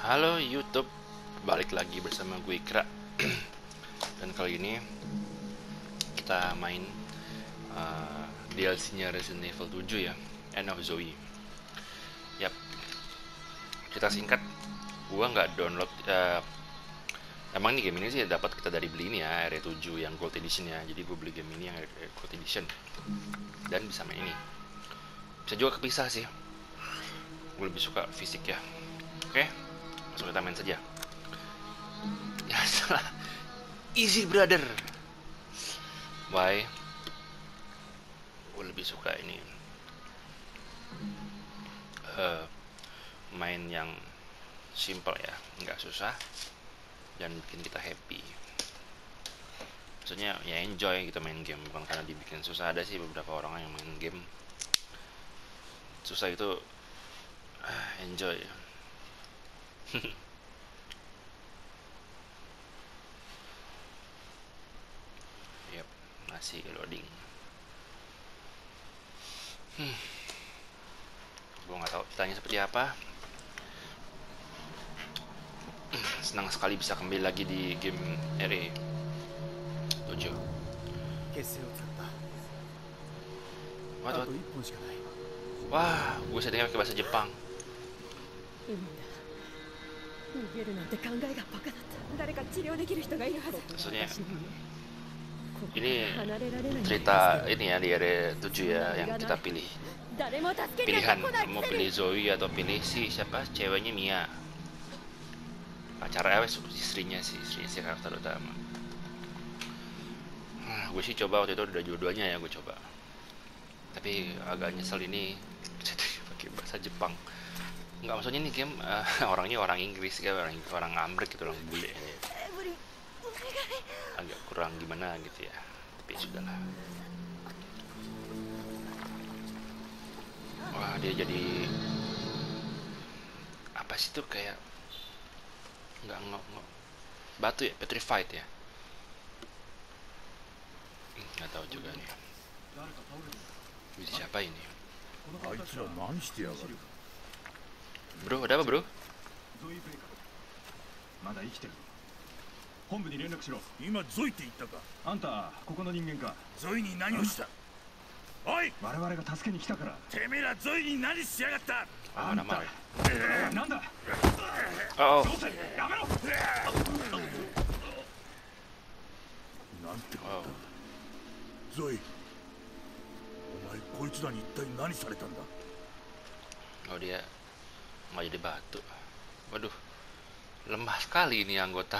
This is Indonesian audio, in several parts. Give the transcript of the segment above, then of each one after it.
Halo YouTube, balik lagi bersama gue Ikra. Dan kali ini kita main uh, DLC-nya Resident Evil 7 ya End of Zoe. Yap, kita singkat Gue nggak download uh, Emang nih game ini sih dapat kita dari beli ini ya RE7 yang Gold Edition ya. Jadi gue beli game ini yang Gold Edition. Dan bisa main ini. Bisa juga kepisah sih. Gue lebih suka fisik ya. Oke, langsung main saja. Ya salah. Easy brother. Why? Gue lebih suka ini. Uh, main yang simple ya, nggak susah dan bikin kita happy. Maksudnya ya enjoy kita main game bukan karena dibikin susah. Ada sih beberapa orang yang main game susah itu uh, enjoy yep, masih loading. Hmm. Gue nggak tahu ceritanya seperti apa. Senang sekali bisa kembali lagi di game RE 7. What, what? Wah, gue sedangnya pakai bahasa Jepang. 逃げるなんて考えがバカだった誰か治療できる人がいるはず Maksudnya ini cerita ini ya di area 7 ya yang kita pilih 誰も助けに pilihan 来ない mau くせ pilih に Zoe atau pilih si siapa ceweknya Mia pacar eh istrinya si istrinya si karakter utama nah, gue sih coba waktu itu udah dua-duanya ya gue coba tapi agak nyesel ini jadi pakai bahasa Jepang nggak maksudnya ini game uh, orangnya orang Inggris kan orang orang Amrik gitu orang bule ini 無理お願い agak kurang gimana gitu ya tapi ya sudahlah wah dia jadi apa sih tuh kayak nggak nggak nggak batu ya petrified ya Hmm, nggak tahu juga nih ini siapa ini あいつら何してやがる Bro ada apa bro ゾイ・ベイカーまだ生きてる。本部に連絡しろ。今ゾイって言ったか。あんたここの人間か。ゾイに何をした？おい！我々が助けに来たから。てめえらゾイに何しやがった？ah mana mana なんだ？oh どうせやめろ！なんてこ oh とゾイお前こいつらに一体何されたんだ？oh dia nggak jadi batu waduh lemah sekali ini anggota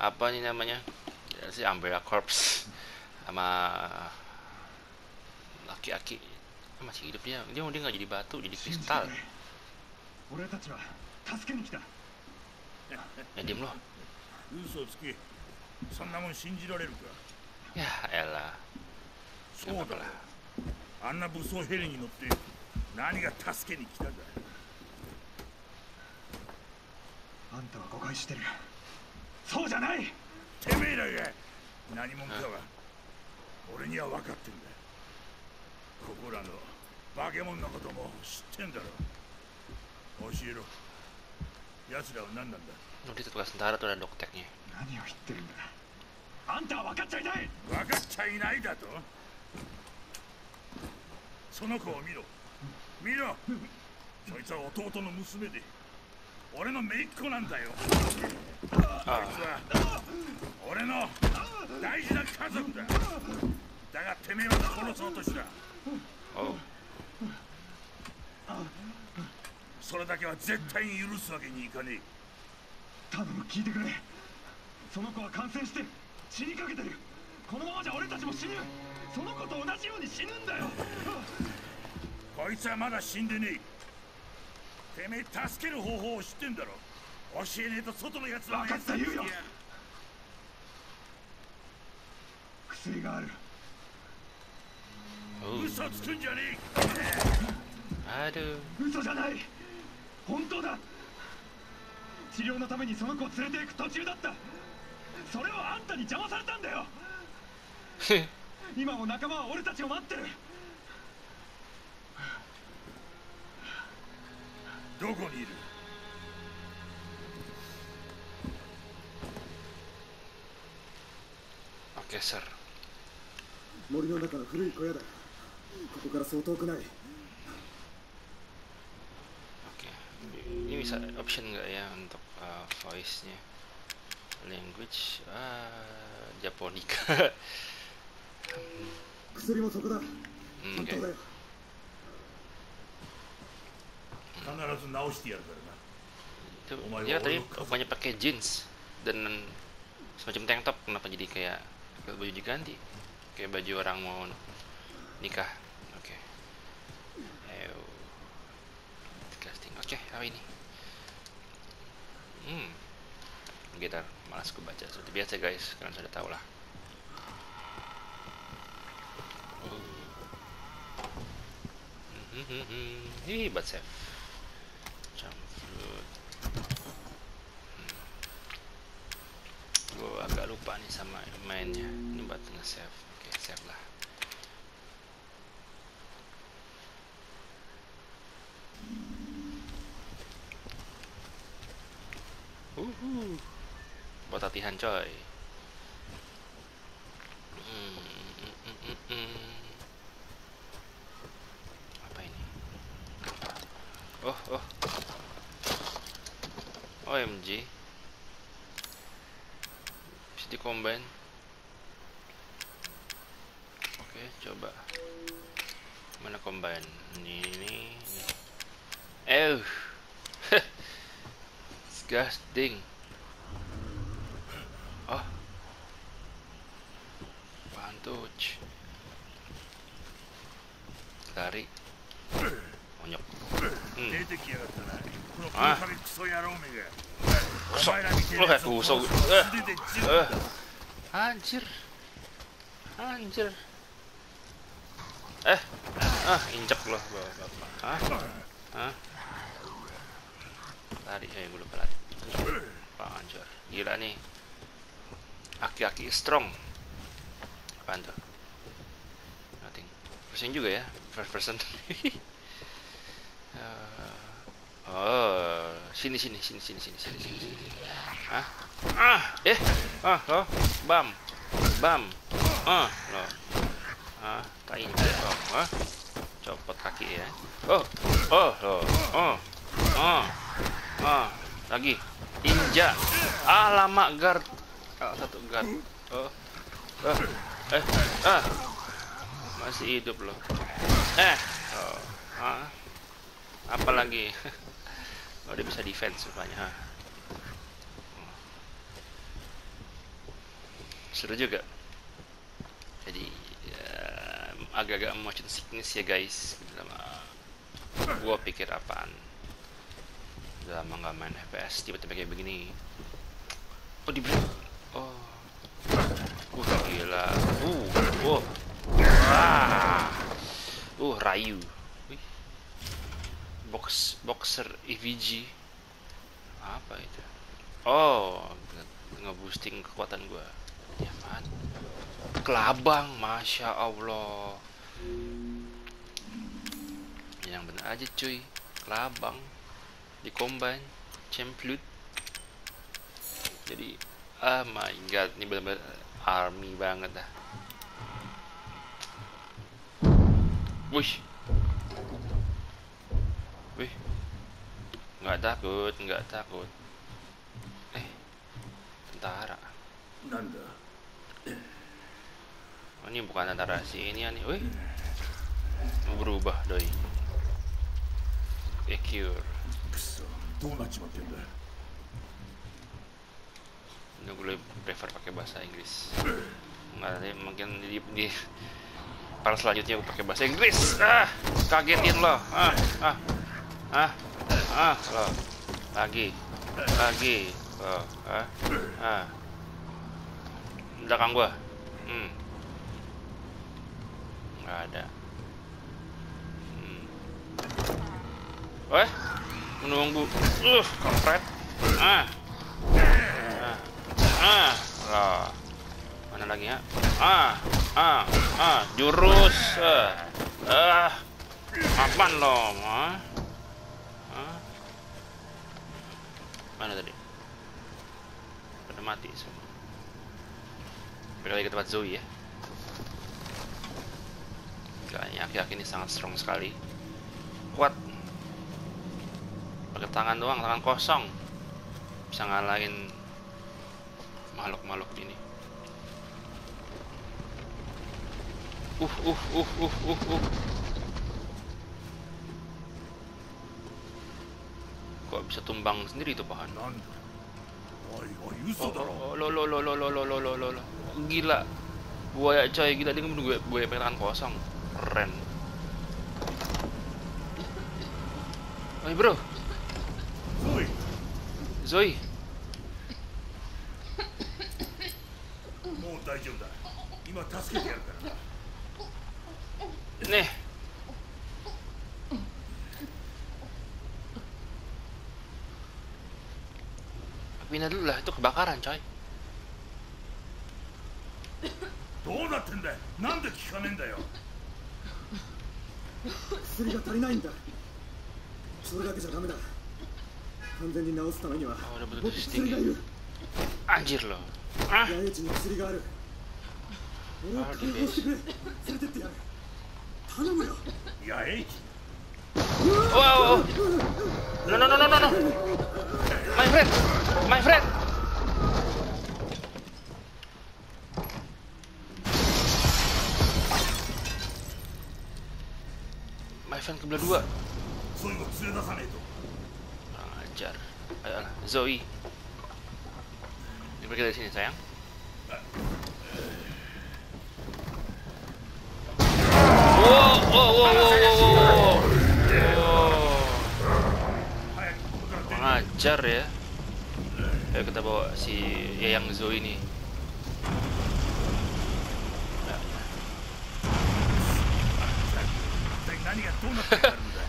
apa ini namanya ya, si Umbrella Corps sama laki-laki masih hidup dia dia dia nggak jadi batu jadi 信じて kristal くれ俺たちは助けに来た ya diem loh 嘘をつけそんなもん信じられるか ya elah そう nggak だ apa-apa lah あんな武装ヘリに乗って何が助けに来たんだ あんたは誤解してる。そうじゃない！てめえらが。何者かは俺には分かってんだ。ここらの化け物のことも知ってんだろ。教えろ。奴らは何なんだ？oh, ada dokternya 何を言ってるんだ。あんたは分かっちゃいない！分かっちゃいないだと？その子を見ろ。見ろ。そいつは弟の娘で俺の姪っ子なんだよ。あいつは俺の大事な家族だ。だがてめえは殺そうとした。oh それだけは絶対に許すわけにいかね頼む聞いてくれ。その子は感染して死にかけてる。このままじゃ俺たちも死ぬ。その子と同じように死ぬんだよ。えこいつはまだ死んでねえてめえ助ける方法を知ってんだろ。教えねえと外の奴らの分かった奴言うよ。薬がある。oh 嘘つくんじゃね aduh 嘘じゃない。本当だ。治療のためにその子を連れて行く途中だった。それをあんたに邪魔されたんだよ。今も仲間は俺たちを待ってるどこにいる森の中の古い小屋だここからそう遠くない Oke, ini bisa option nggak ya untuk uh, voice-nya? Language, ah, Japonica. hmm, okay. 必ず直してやるからな itu Oh my dia God. tadi banyak pakai jeans dan semacam tank top. Kenapa jadi kayak baju diganti? Kayak baju orang mau nikah. Oke. Ew. Disgusting. Oke, apa ini? Hmm. Gitar, malas gue baca. Seperti biasa guys, kalian sudah tahu lah. Ih, buat save. Lupa nih sama mainnya. Ini buat nge-save. Oke, save lah. Uhu. Buat latihan coy. Hmm, mm, mm, mm, mm. Apa ini? Oh, oh. OMG. Di combine. Oke, coba. Mana combine? Ini, ini. ini. Eh. Disgusting. Oh. Pantuch. Lari. Monyok. Hmm. 出 Rusak. Lu. Eh. Anjir. Anjir. Eh. Ah, injek loh bapak. Hah? Hah? Lari, eh gue lupa lari. Anjir. Gila nih. Aki-aki strong. Apaan tuh? Nothing. Pusing juga ya. First person. uh, oh, sini sini sini sini sini sini sini. sini. Hah? Ah, eh, ah, lo, bam, bam, ah, lo, ah, injek lo, ah, copot kaki ya. Oh, oh, lo, oh, oh, ah, lagi, injak, ah, lama guard, ah, satu guard, oh, ah, eh, ah, masih hidup lo, eh, oh, ah, apa lagi? Oh, dia bisa defense rupanya. ha. seru juga. Jadi ya, agak-agak motion sickness ya guys. Sama gua pikir apaan? Udah lama nggak main FPS tiba-tiba kayak begini. Oh di oh. Uh gila. Uh oh ah. Uh rayu. Box boxer EVG apa itu? Oh nge-boosting kekuatan gua. Ya apaan kelabang masya allah. Yang bener aja cuy. Kelabang di combine cemplut jadi oh my god ini bener-bener army banget dah. Wih Wih. Nggak takut, nggak takut. Eh, tentara. Nanda. Oh, ini bukan tentara sih, ini ya ani. Wih. Berubah doi. Eh, Secure. Ini gue prefer pakai bahasa Inggris. Nggak, mungkin di, di para selanjutnya gue pakai bahasa Inggris. Ah, kagetin loh. Ah, ah ah, ah, lo. Lagi, lagi, lo. Ah, ah. Belakang gua. Hmm. Nggak ada. Hmm. Weh, menunggu. Uh, kampret. Ah. Ah. Ah, loh. Mana lagi ya? Ah, ah, ah, jurus. Ah, ah. Apaan lo? Ah. Ah. Mana tadi? Pada mati semua. balik ke tempat Zoe ya? Gila, aki-aki ini sangat strong sekali. Kuat. Pakai tangan doang tangan kosong. Bisa ngalahin makhluk-makhluk ini. Uh uh uh uh uh uh bisa tumbang sendiri tuh pohon なんだおいおい嘘だろ Oh, lo lo lo lo lo lo lo lo lo lo. Gila. Buaya coy, gila dia ngebunuh buaya, buaya pakai tangan kosong. Keren. Oi bro, おい Zoe. もう大丈夫だ今助けてやる Pindah dulu lah, itu kebakaran coy. どうなってんだよなんで聞かねえんだよ薬が足りないんだそれだけじゃダメだ完全に治すためには Oh, udah もっ betul と薬がい tinggi. る Anjir lo. Ah, wow. No no no no no no. My friend, my friend. My friend kebelah dua. Ajar. Ayolah, Zoe. Ini pergi dari sini, sayang. Oh, oh, oh, wow, wow, wow, wow, wow, wow. Mengajar ya. Ayo kita bawa si Yayang Zoe ini.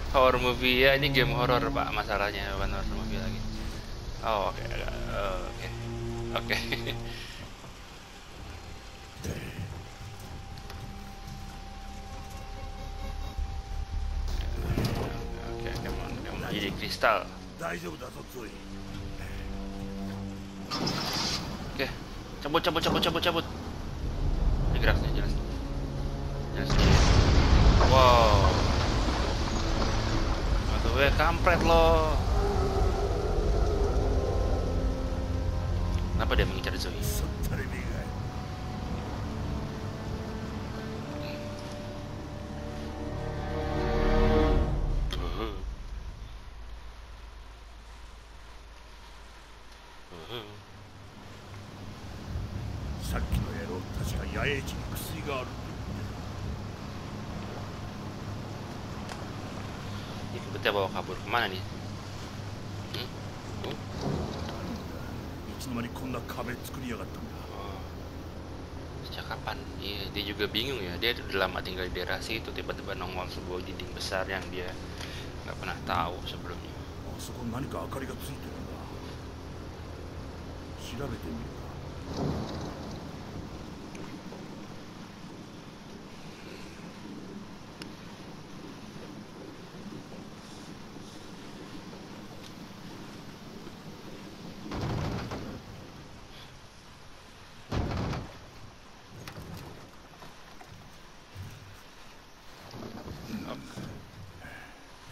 horror movie ya ini game horror pak masalahnya bukan horror movie lagi. Oh oke okay. oke uh, oke. Okay. Jadi kristal. Cabut, cabut, cabut, cabut, cabut. Ini gerak nih, jelas. Jelas. Wow. Aduh, eh, kampret lo. Kenapa dia mengincar Zoe? mana nih hmm? hmm? ah. sejak kapan? Iya, dia juga bingung ya. Dia udah lama tinggal di daerah situ tiba-tiba nongol sebuah dinding besar yang dia nggak pernah tahu sebelumnya. Oh.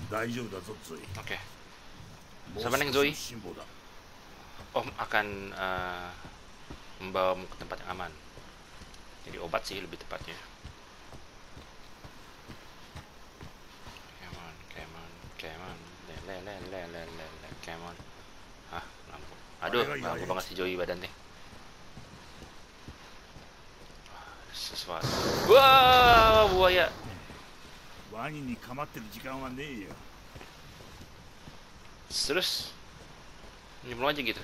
大丈夫だぞゾイ Oke, もう Sama 少 neng し Zoe の辛抱だ Om akan eh, membawamu ke tempat yang aman. Jadi obat sih lebih tepatnya. Come on, come on, come on, le le le le le le le, come on. Ah, lampu. Aduh, Ayo, ayo, lampu ayo. banget si Joey badan teh. Sesuatu. Wah, buaya. ワニに構ってる時間はねえよ Terus nyemplung aja gitu.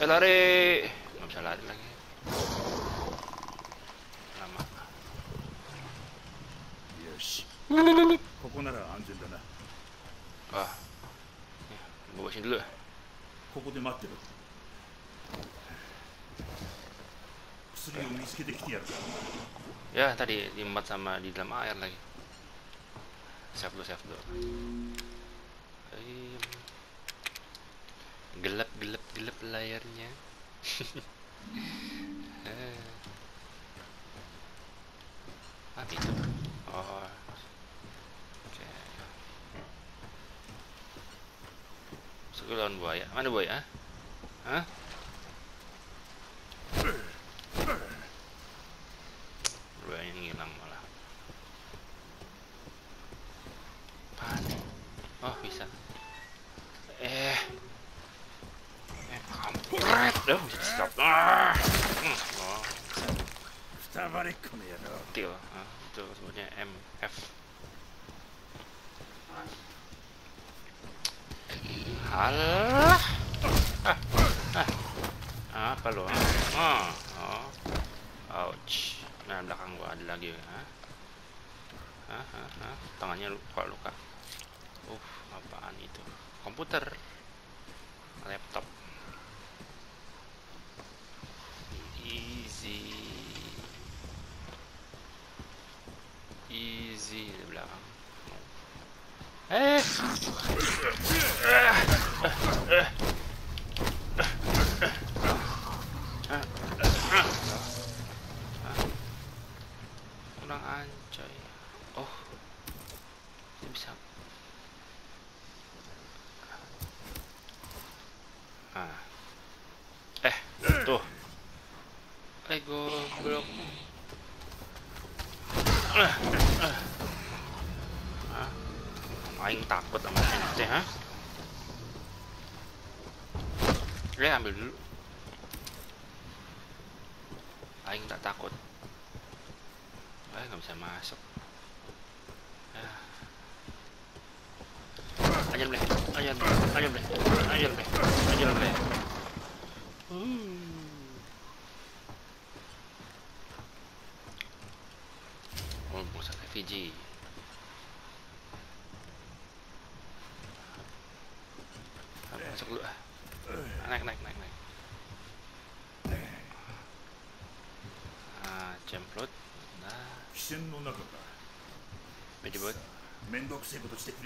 Eh lari, nggak bisa lari lagi. Lama. Yes. Koko nara anzen dana. Ah, bawa sini dulu. Koko de matte 薬を見つけてきてやるから Ya tadi diembat sama di dalam air lagi. Save dulu, save dulu. Ehm. gelap gelap gelap layarnya Eh. ah itu oh oke masuk ke lawan buaya mana buaya Hah? Halah ah, ah. apa lo ah, oh. ouch. Nah belakang gua ada lagi ah. Ah, ah, ah. tangannya luka luka? Uh apaan itu? Komputer. Laptop. Easy. Easy di belakang. Eh uh, uh. Ambil dulu. Aing tak takut. Eh, nggak bisa masuk. Ya. Ajar bleh, ajar bleh, ajar bleh, ajar bleh, ajar bleh.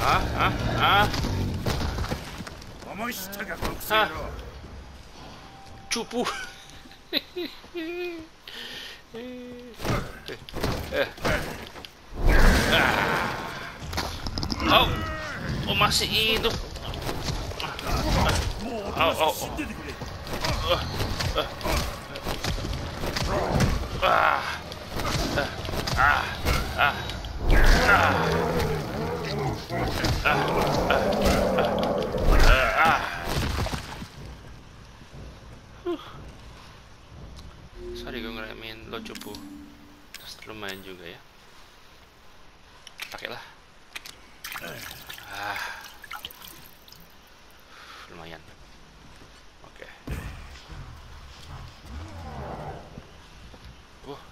Ah, ah, ah. Ah. Chupu. É. Ah. Oh, o maciido. Oh, oh, oh. Ah. Ah. Ah. Ah. ah. Sorry gue ngeremehin lo cupu. Terus lumayan juga ya. Pakailah. Ah. Lumayan. Oke. Wah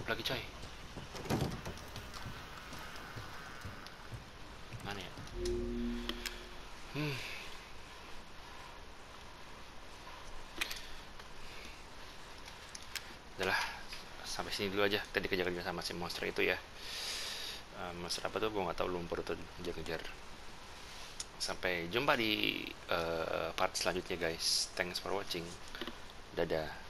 satu lagi coy mana ya hmm udahlah sampai sini dulu aja. Tadi kejar-kejar sama si monster itu ya. Eh, monster apa tuh? Gue nggak tahu lumpur tuh kejar-kejar. Sampai jumpa di eh, part selanjutnya guys. Thanks for watching. Dadah